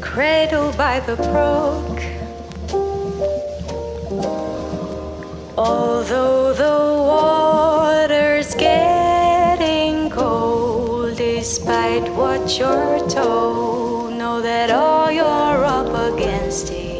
Cradled by the brook. Although the water's getting cold, despite what you're told, know that all you're up against is.